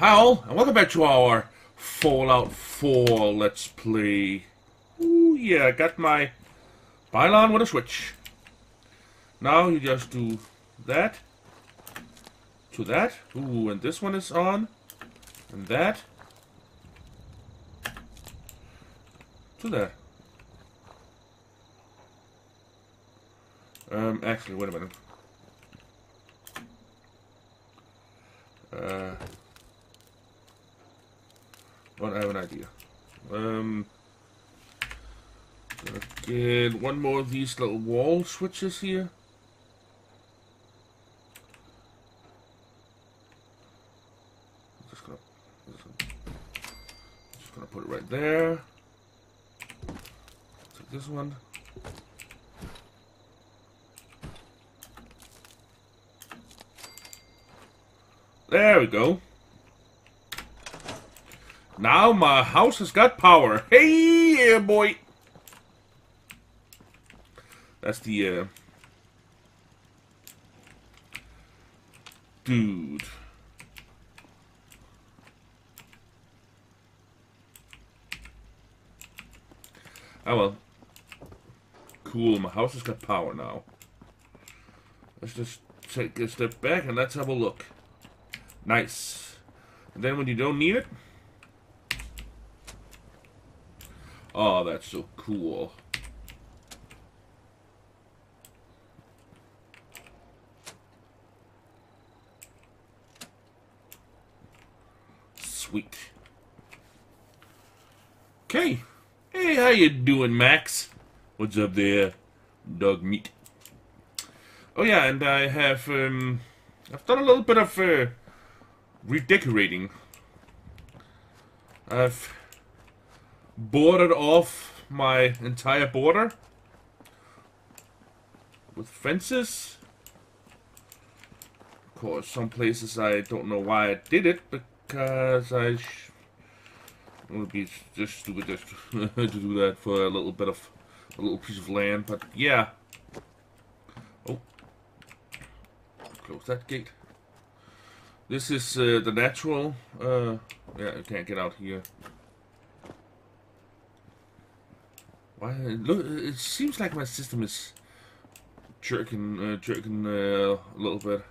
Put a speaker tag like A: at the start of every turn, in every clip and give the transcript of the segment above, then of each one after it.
A: All, and welcome back to our Fallout 4 Let's Play. Ooh, yeah, I got my pylon with a switch. Now you just do that, to that, ooh, and this one is on, and that, to that. Um, actually, wait a minute. Uh, I have an idea. Um, gonna get one more of these little wall switches here. Just gonna put it right there. Take this one. There we go. Now my house has got power. Hey, yeah, boy. That's the, uh... Dude. Oh, well. Cool, my house has got power now. Let's just take a step back and let's have a look. Nice. And then when you don't need it... Oh, that's so cool. Sweet. Okay. Hey, how you doing, Max? What's up there, Dogmeat? Oh yeah, and I have, um... I've done a little bit of, uh, redecorating. I've boarded off my entire border with fences. Of course, some places I don't know why I did it because I would be just stupid just to do that for a little bit of a little piece of land. But yeah. Oh, close that gate. This is uh, the natural. Uh, yeah, I can't get out here. Why? Look, it seems like my system is jerking, uh, jerking uh, a little bit.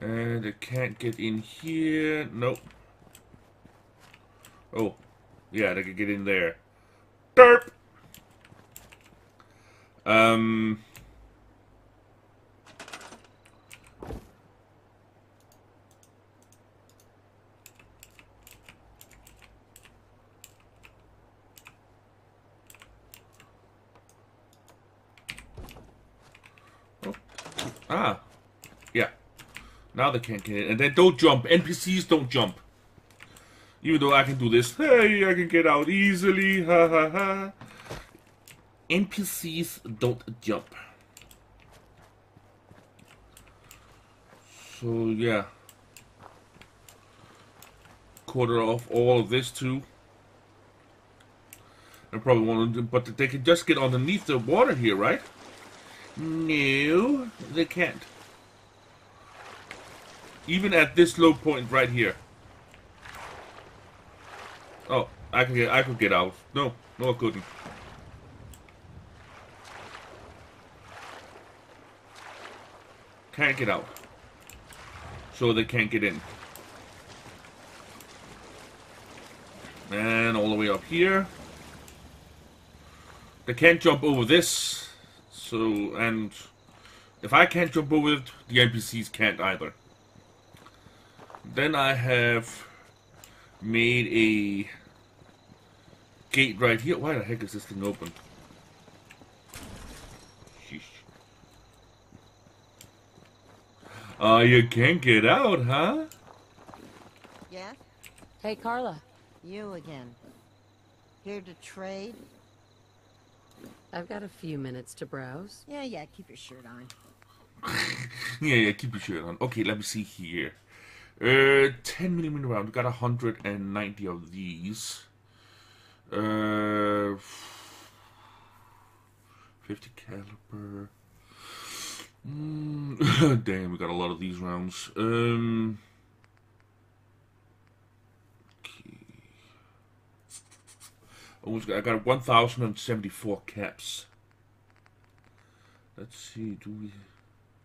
A: And I can't get in here. Nope. Oh, yeah, they can get in there. Derp. Um. Ah. Yeah. Now they can't get in. And then don't jump. NPCs don't jump. Even though I can do this. Hey, I can get out easily. Ha ha ha. NPCs don't jump. So, yeah. Quarter off all of this, too. I probably want to, but they can just get underneath the water here, right? No, they can't. Even at this low point right here. Oh, I could get I could get out. No, no I couldn't. Can't get out. So they can't get in. And all the way up here. They can't jump over this. So, and if I can't jump over it, the NPCs can't either. Then I have made a gate right here. Why the heck is this thing open? Sheesh. Uh, you can't get out, huh?
B: Yeah?
C: Hey, Carla.
B: You again. Here to trade?
C: I've got a few minutes to browse.
B: Yeah, yeah, keep your shirt on.
A: yeah, yeah, keep your shirt on. Okay, let me see here. Uh, 10 millimeter round. We got 190 of these. Uh, 50 caliber. Mm, damn, we got a lot of these rounds. Um, Almost got, I got 1,074 caps. Let's see, do we...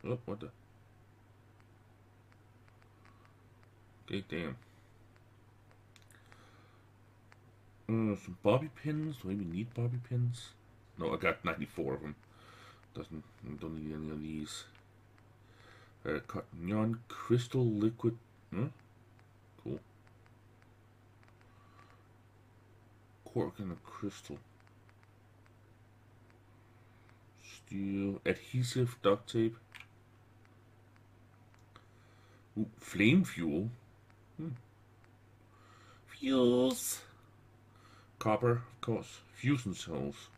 A: Oh, what the... Okay, damn. Uh, some bobby pins. Do I even need bobby pins? No, I got 94 of them. Doesn't don't need any of these. Uh, cotton crystal liquid. Huh? Cork and a crystal. Steel adhesive duct tape. Ooh, flame fuel. Hmm. Fuels. Copper, of course. Fusion cells.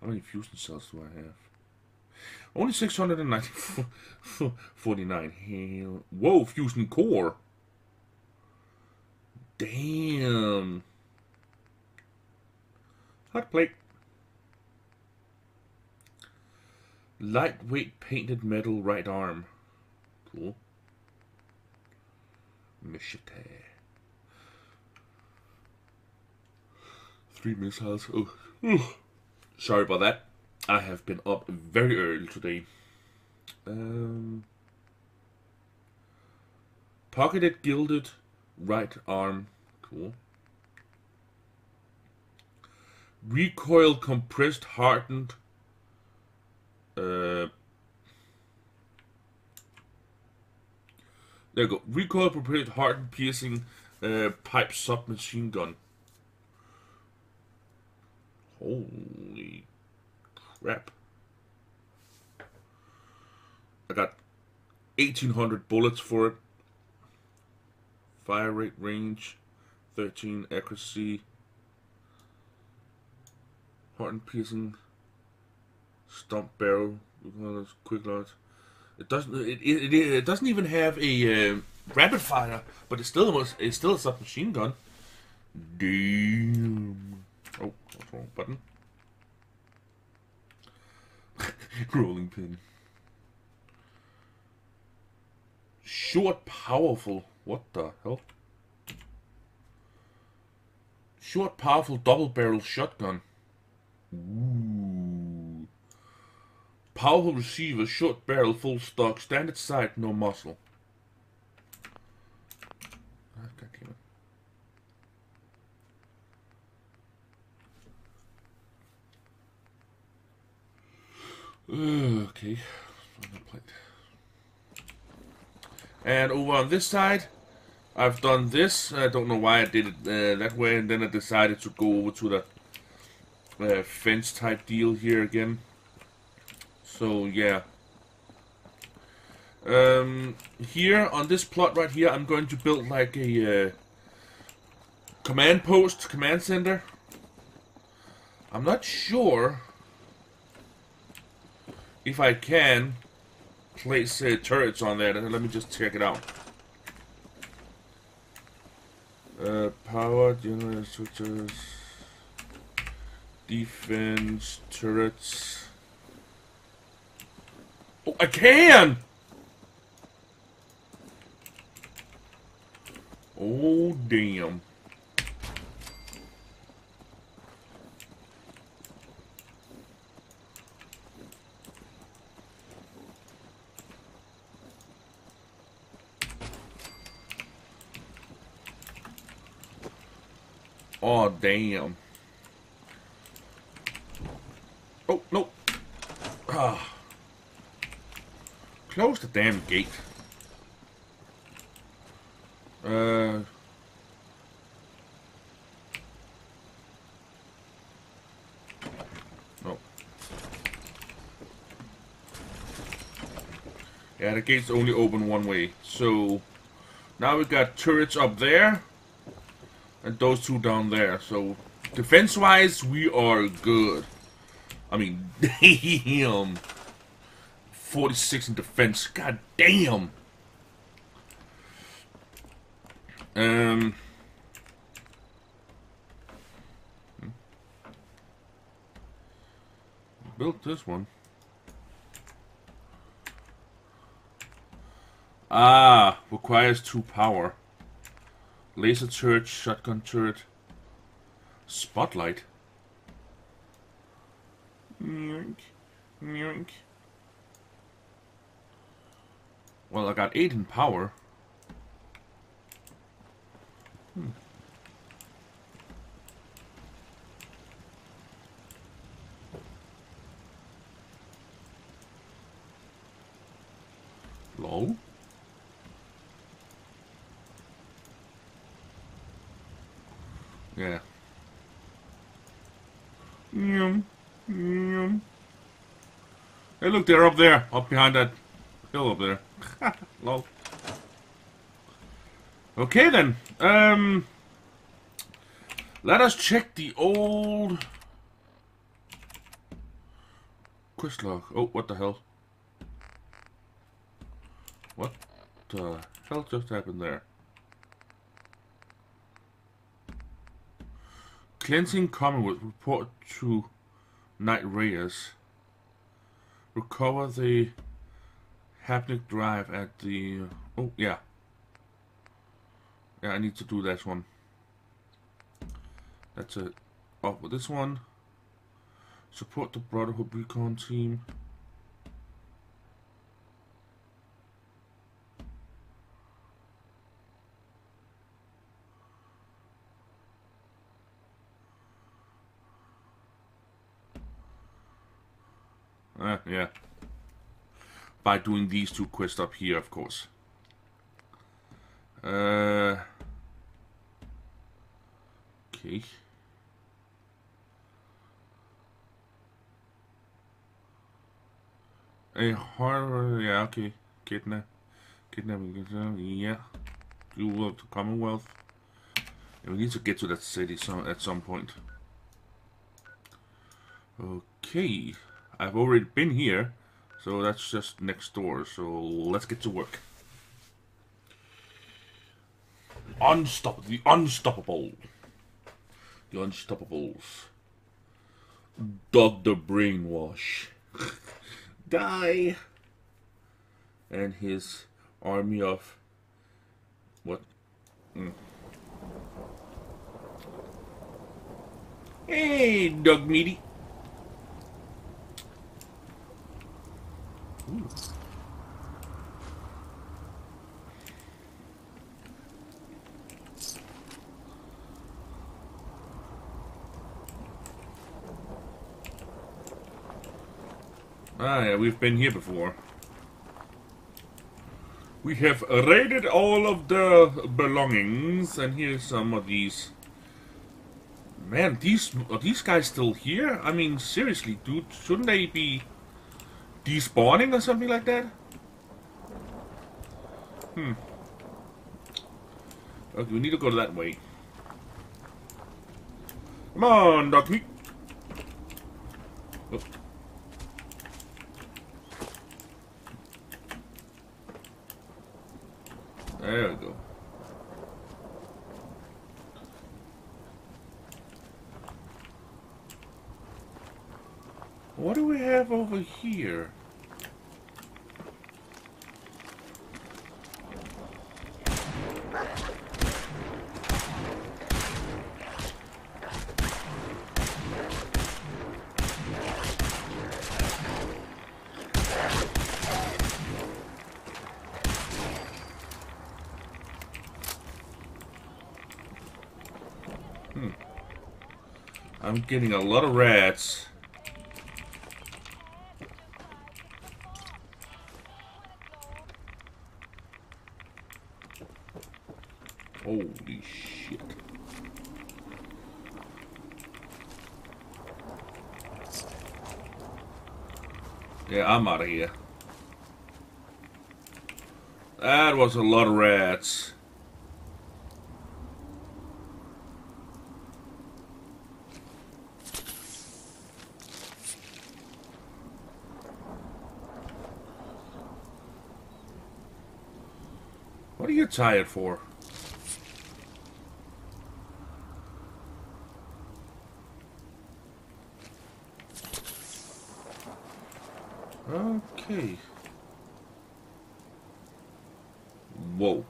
A: How many fusion cells do I have? Only 649. Hell. Whoa, fusion core. Damn. Hot plate. Lightweight painted metal right arm. Cool. Machete. Three missiles. Oh. Sorry about that. I have been up very early today. Um, pocketed gilded right arm. Cool. Recoil compressed hardened. Uh, there you go. Recoil compressed hardened piercing uh, pipe submachine gun. Holy crap. I got 1800 bullets for it. Fire rate range, 13 accuracy, hardened piercing, stump barrel, quick launch. It doesn't. It, it, it, doesn't even have a uh, rapid fire, but it's still a, it's still a submachine gun. Damn. Oh, what's wrong button? Rolling pin. Short, powerful. What the hell? Short, powerful double barrel shotgun. Powerful receiver, short barrel, full stock, standard sight, no muzzle. Okay. And over on this side, I've done this. I don't know why I did it uh, that way, and then I decided to go over to the uh, fence type deal here again. So yeah. Um, here on this plot right here, I'm going to build like a uh, command post, command center. I'm not sure if I can, place uh, turrets on there. Let me just check it out. Uh, power, generator switches, defense, turrets. Oh, I can! Oh, damn. Oh, damn. Oh, no. Ah. Close the damn gate. Uh... No. Yeah, the gate's only open one way. So, now we've got turrets up there and those two down there. So defense-wise, we are good. I mean, damn. 46 in defense. God damn. Um. Built this one. Ah, requires two power. Laser turret, shotgun turret, spotlight. Yoink. Yoink. Well, I got 8 in power. Hmm. Low? Yeah. Yum. Yum. Hey, look, they're up there, up behind that hill up there. Lol. Okay then. Um. Let us check the old quest log. Oh, what the hell? What the hell just happened there? Cleansing Commonwealth report to Knight Rhys. Recover the haptic drive at the. Oh, yeah. Yeah, I need to do that one. That's it. Oh, but this one. Support the Brotherhood Recon team. Uh, yeah. By doing these two quests up here, of course. Uh. Okay. A horror, yeah, okay. Kidnap, kidnapping, yeah. You of the Commonwealth. And we need to get to that city some at some point. Okay. I've already been here, so that's just next door. So let's get to work. Unstop the unstoppable. The unstoppables. Dr. Brainwash. Die. And his army of what? Mm. Hey, Doug Meaty. Ah, yeah, we've been here before. We have raided all of the belongings, and here's some of these. Man, these are these guys still here? I mean, seriously, dude, shouldn't they be despawning or something like that? Hmm. Okay, we need to go that way. Come on, Meat. Oh. There we go. What do we have over here? Hmm. I'm getting a lot of rats. Holy shit. Yeah, I'm out of here. That was a lot of rats. What are you tired for? Okay. Whoa.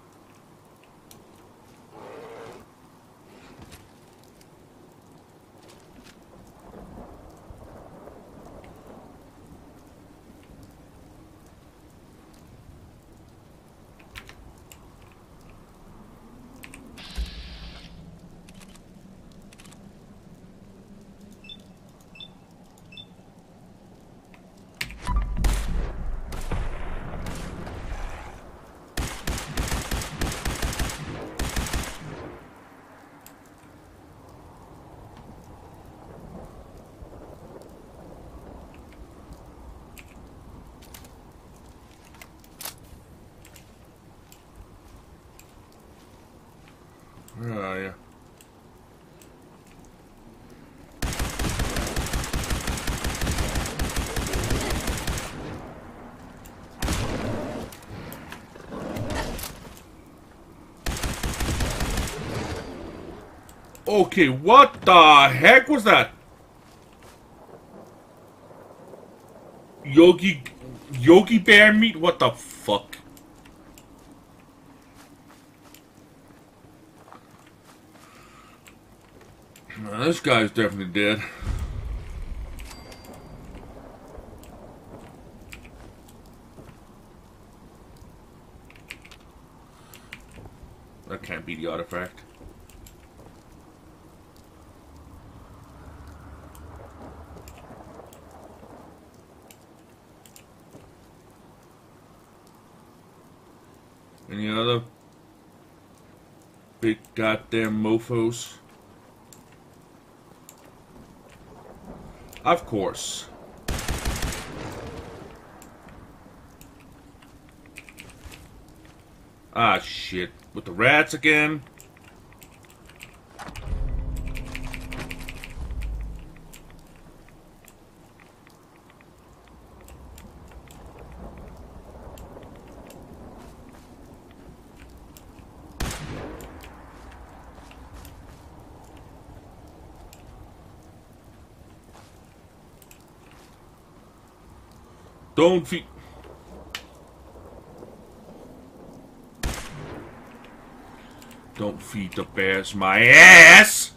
A: fire. Okay, what the heck was that? Yogi Yogi Bear meat? What the fuck? Nah, this guy's definitely dead. That can't be the artifact. Any other big goddamn mofos? Of course. Ah, shit. With the rats again? Don't feed. Don't feed the bears my ass!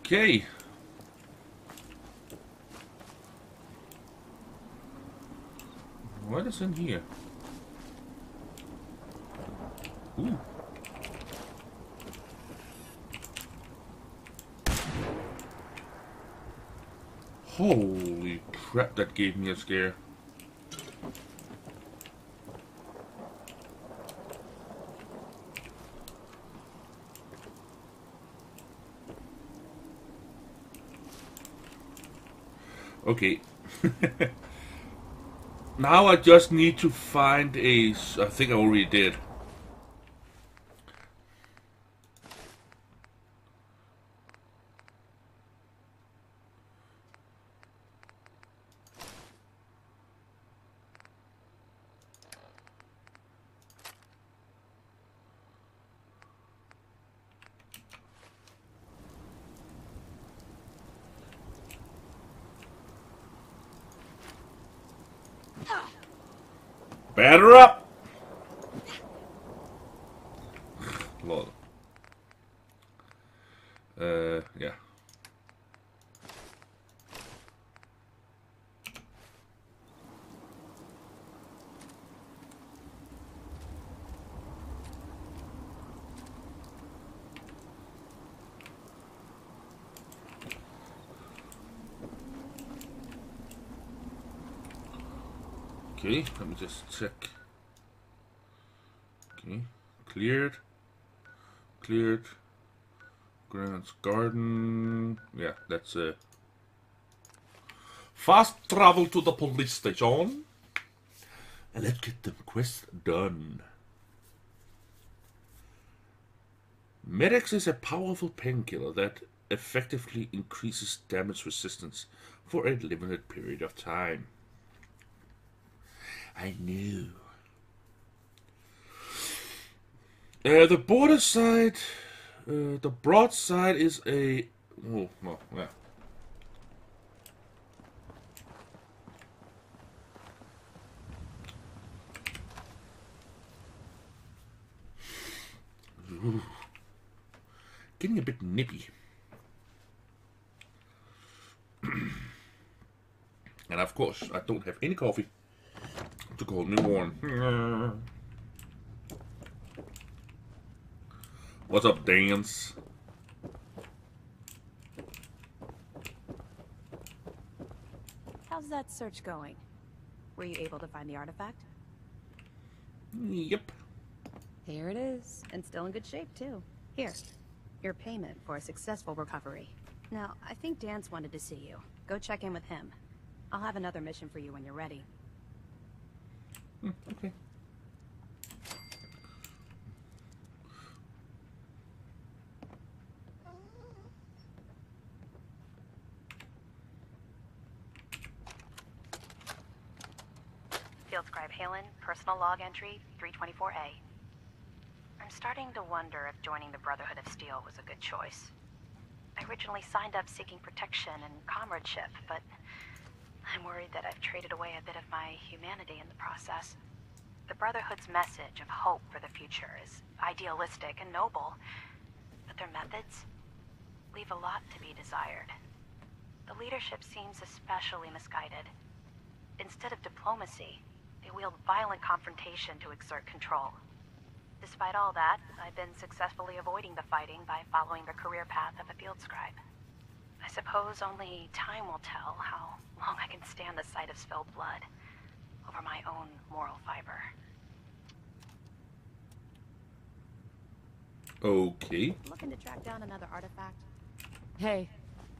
A: Okay. What is in here? Ooh. Holy crap, that gave me a scare. Okay. now I just need to find a... I think I already did. Batter up! Lol. Uh, yeah. Okay, let me just check. Okay, cleared. Cleared. Grant's Garden. Yeah, that's uh Fast travel to the police station. And let's get the quest done. Med-X is a powerful painkiller that effectively increases damage resistance for a limited period of time. I knew. Uh, the border side, uh, the broad side is a. Oh, yeah. Ooh. Getting a bit nippy. and of course, I don't have any coffee to call me warm. What's up, Danse?
D: How's that search going? Were you able to find the artifact?
A: Yep.
D: Here it is, and still in good shape, too. Here, your payment for a successful recovery. Now, I think Danse wanted to see you. Go check in with him. I'll have another mission for you when you're ready.
A: Mm, okay.
D: Field Scribe Haylen, personal log entry 324A. I'm starting to wonder if joining the Brotherhood of Steel was a good choice. I originally signed up seeking protection and comradeship, but I'm worried that I've traded away a bit of my humanity in the process. The Brotherhood's message of hope for the future is idealistic and noble, but their methods leave a lot to be desired. The leadership seems especially misguided. Instead of diplomacy, they wield violent confrontation to exert control. Despite all that, I've been successfully avoiding the fighting by following the career path of a field scribe. I suppose only time will tell how long I can stand the sight of spilled blood over my own moral fiber.
A: Okay.
D: Looking to track down another artifact?
C: Hey,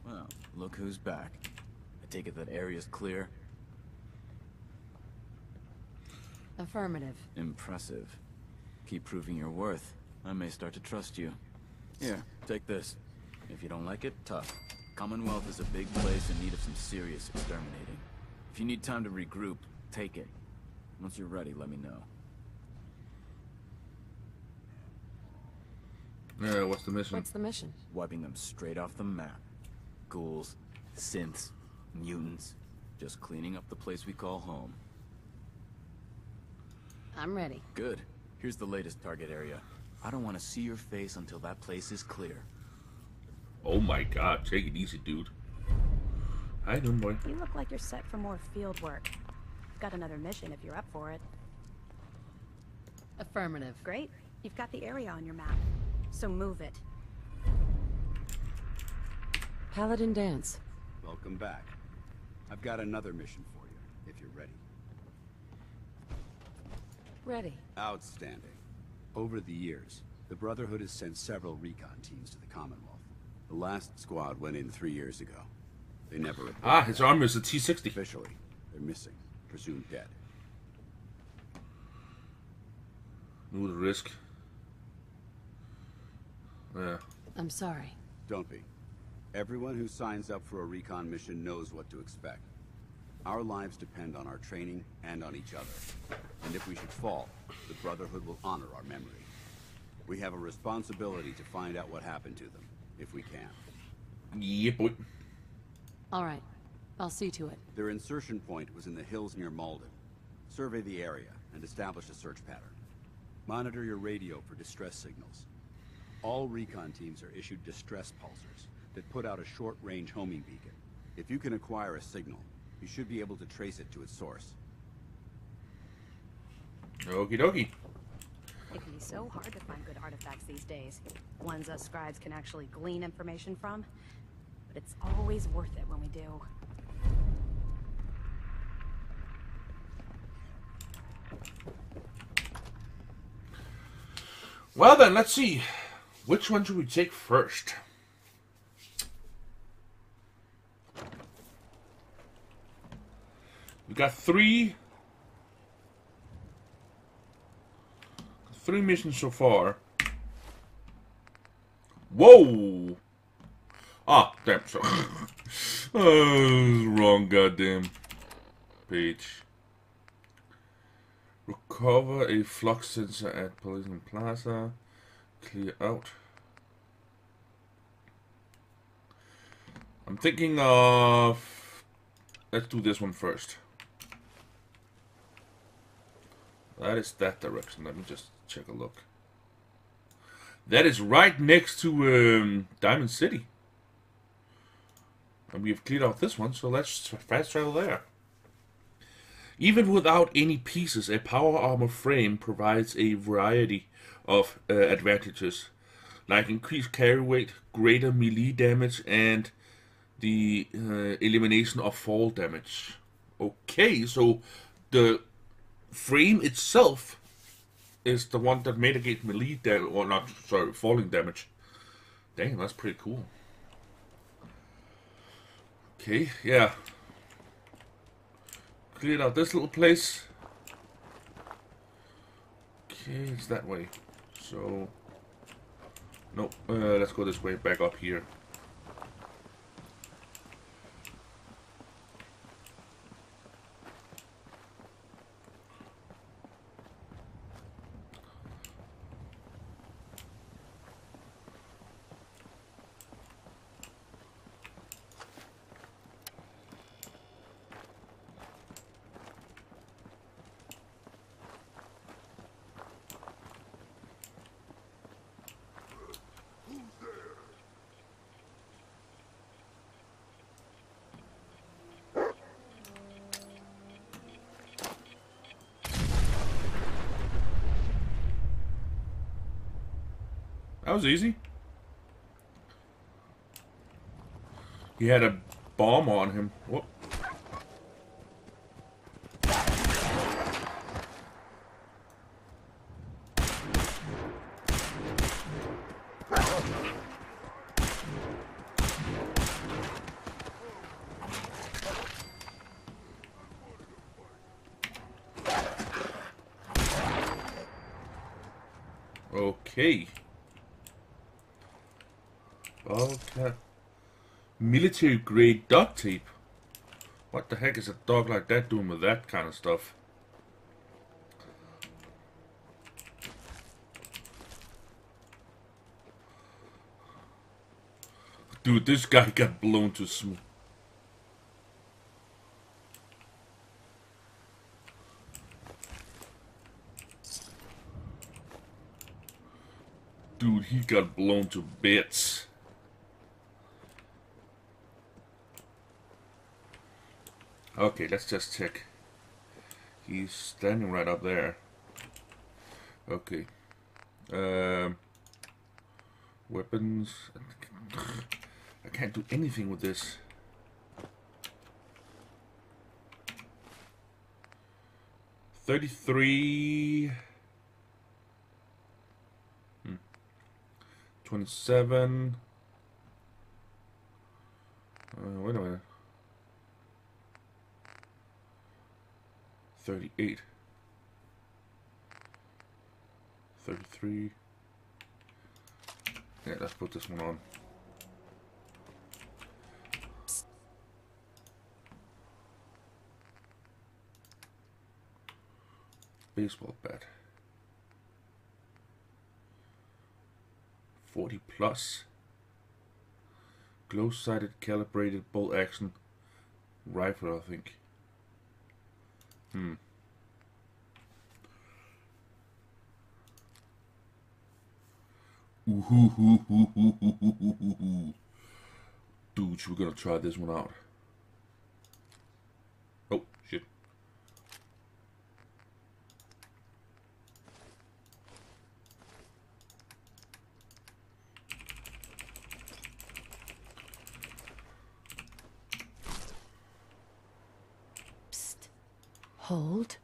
E: Well, look who's back. I take it that area's clear?
C: affirmative.
E: Impressive. Keep proving your worth. I may start to trust you. Here, take this. If you don't like it, tough. Commonwealth is a big place in need of some serious exterminating. If you need time to regroup, take it. Once you're ready, let me know.
A: Uh, what's the mission?
C: What's the mission?
E: Wiping them straight off the map. Ghouls, synths, mutants. Just cleaning up the place we call home.
C: I'm ready.
E: Good. Here's the latest target area. I don't want to see your face until that place is clear.
A: Oh my god, take it easy, dude. Hi, doing boy.
D: You look like you're set for more field work. Got another mission if you're up for it.
C: Affirmative.
D: Great. You've got the area on your map. So move it.
C: Paladin Danse.
F: Welcome back. I've got another mission for you, if you're ready.
C: Ready.
F: Outstanding. Over the years, the Brotherhood has sent several recon teams to the Commonwealth. The last squad went in three years ago. They never reported
A: Ah, his
F: back.
A: armor is a T60.
F: Officially, they're missing, presumed dead.
A: Ooh, the risk. Yeah.
C: I'm sorry.
F: Don't be. Everyone who signs up for a recon mission knows what to expect. Our lives depend on our training and on each other. And if we should fall, the Brotherhood will honor our memory. We have a responsibility to find out what happened to them, if we can.
A: Yeah, boy.
C: All right. I'll see to it.
F: Their insertion point was in the hills near Malden. Survey the area and establish a search pattern. Monitor your radio for distress signals. All recon teams are issued distress pulsers that put out a short-range homing beacon. If you can acquire a signal, you should be able to trace it to its source.
A: Okie dokie.
D: It can be so hard to find good artifacts these days. Ones us scribes can actually glean information from. But it's always worth it when we do.
A: Well then, let's see. Which one should we take first? We got three. Three missions so far. Whoa! Ah, damn, so. oh, wrong goddamn page. Recover a flux sensor at Policeman Plaza. Clear out. I'm thinking of... Let's do this one first. That is that direction. Let me just check a look. That is right next to um, Diamond City. And we've cleared out this one, so let's fast travel there. Even without any pieces, a power armor frame provides a variety of uh, advantages, like increased carry weight, greater melee damage, and the uh, elimination of fall damage. Okay, so the frame itself is the one that mitigates melee damage, or not, sorry, falling damage. Dang, that's pretty cool. Okay, yeah. Cleared out this little place. Okay, it's that way. So, nope. Uh, let's go this way, back up here. Was easy. He had a bomb on him. Whoop. Okay. Okay. Military grade duct tape. What the heck is a dog like that doing with that kind of stuff? Dude, this guy got blown to sm- Dude, he got blown to bits. Okay, let's just check. He's standing right up there. Okay. Um, weapons. I can't do anything with this. Thirty-three. Hmm. Twenty-seven. Uh, wait a minute. 38 33 yeah let's put this one on. Baseball bat. 40 plus. Glow sighted calibrated bolt action rifle I think Hmm. Ooh, hoo, we're gonna try this one out.
C: cold?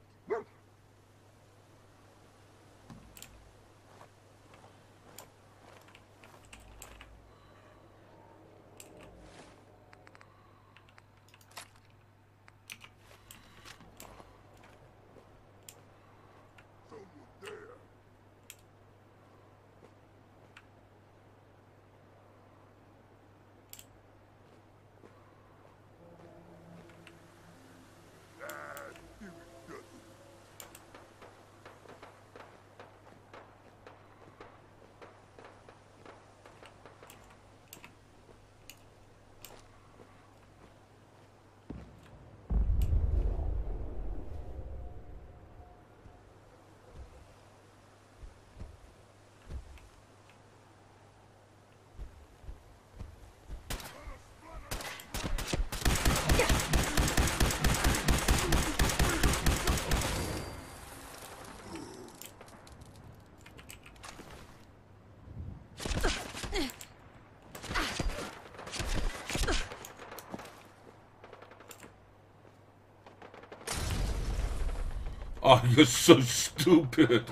A: Oh, you're so stupid.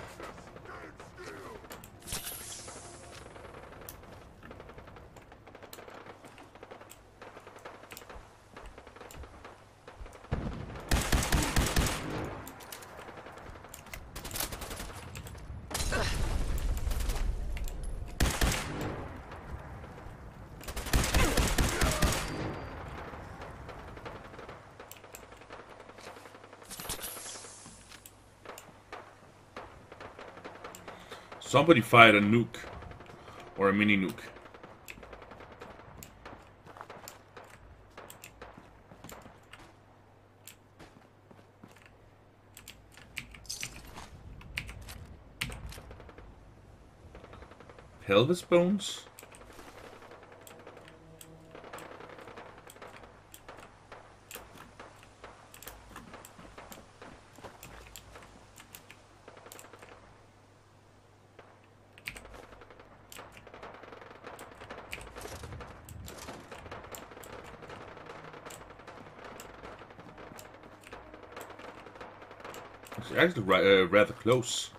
A: Somebody fired a nuke. Or a mini nuke. Pelvis bones? It's actually uh, rather close.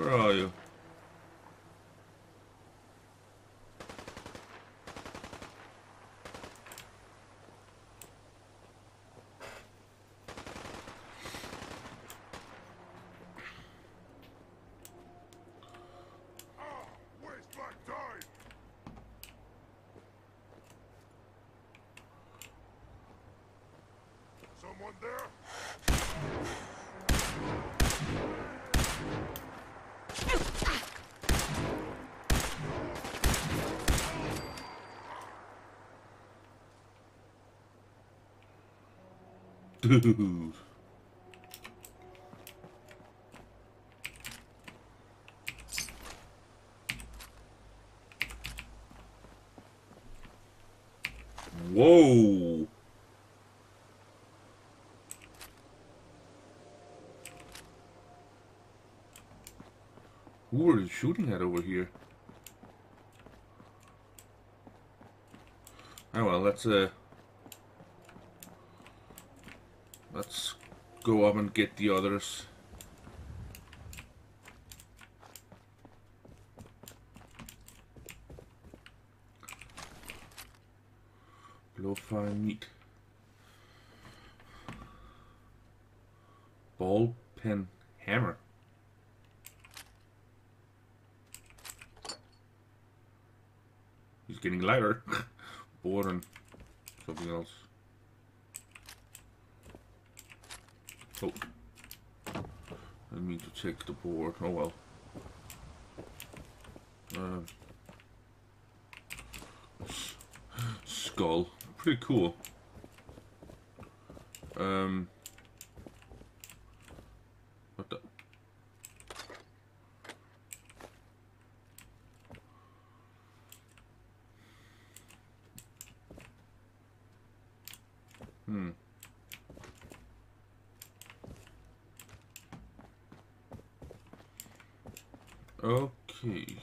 A: Where are you?
G: Someone there?
A: Whoa. Who are you shooting at over here? Oh well, let's uh let's go up and get the others. Bloatfly meat. Ball pen hammer. He's getting lighter. And something else. Oh. I mean to check the board. Oh well. Um, skull. Pretty cool. Um. What the? Hmm. Okay.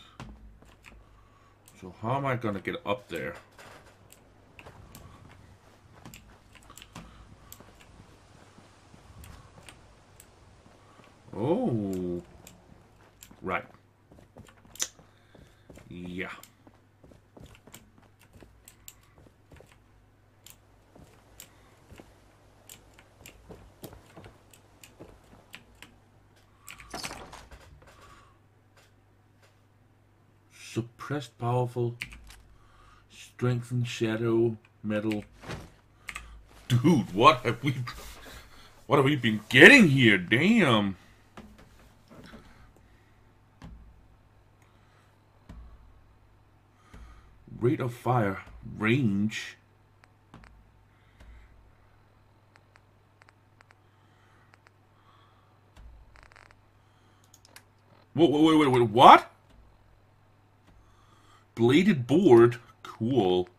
A: So how am I gonna get up there? Oh. Right. Yeah. Suppressed powerful. Strengthened shadow metal. Dude, what have we what have we been getting here? Damn. Rate of fire. Range. Wait, wait, wait, wait, what? Bladed board? Cool.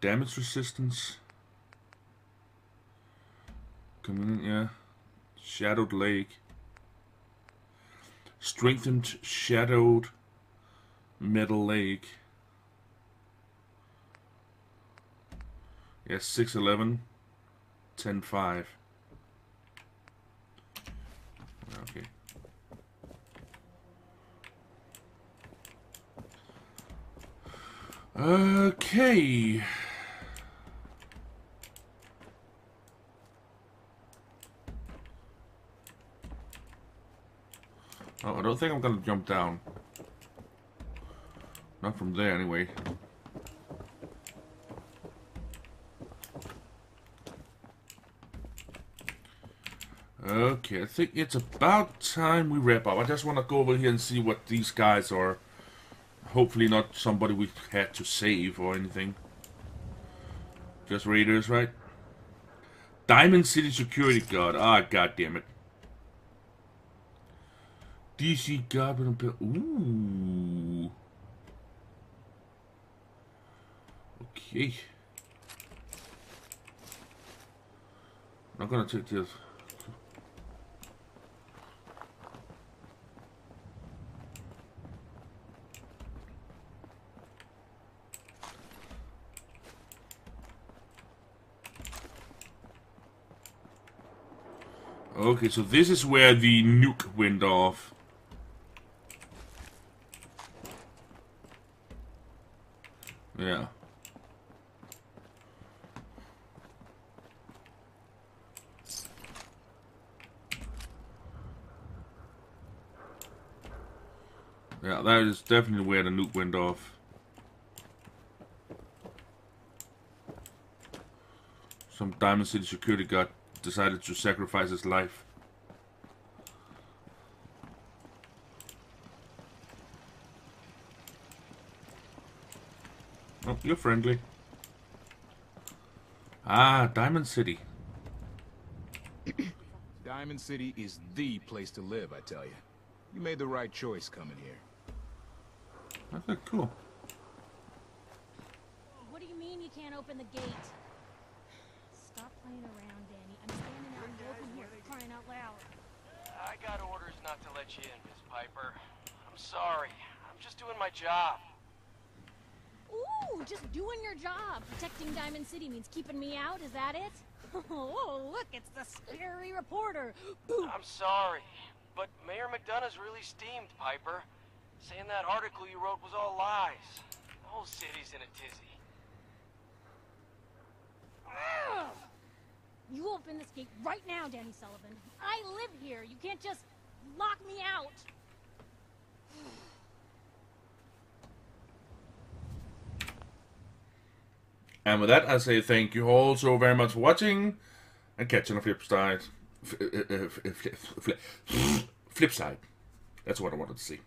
A: Damage resistance. In, yeah. Shadowed Lake. Strengthened Shadowed Metal Lake. Yes, yeah, 6'11. 10'5. Okay. Okay. Oh, I don't think I'm gonna jump down. Not from there, anyway. Okay, I think it's about time we wrap up. I just want to go over here and see what these guys are. Hopefully not somebody we had to save or anything. Just raiders, right? Diamond City Security Guard. Ah, god damn it. DC Goblin Bill. Ooh. Okay. Not gonna take this. Okay, so this is where the nuke went off. Yeah. Yeah, that is definitely where the nuke went off. Some Diamond City security guard decided to sacrifice his life. Oh, you're friendly. Ah, Diamond City.
H: Diamond City is the place to live, I tell you. You made the right choice coming here.
A: Okay, cool.
I: What do you mean you can't open the gate? Stop playing around, Danny. I'm standing out in the open here, crying out loud.
J: I got orders not to let you in, Miss Piper. I'm sorry. I'm just doing my job.
I: Ooh, just doing your job. Protecting Diamond City means keeping me out, is that it? Oh, look, it's the scary reporter. Boo.
J: I'm sorry. But Mayor McDonough's really steamed, Piper. Saying that article you wrote was all lies. The whole city's in a tizzy.
I: You open this gate right now, Danny Sullivan. I live here. You can't just lock me out.
A: And with that, I say thank you all so very much for watching, and catch you on the flip side. F- uh, uh, flip, flip, flip side. That's what I wanted to see.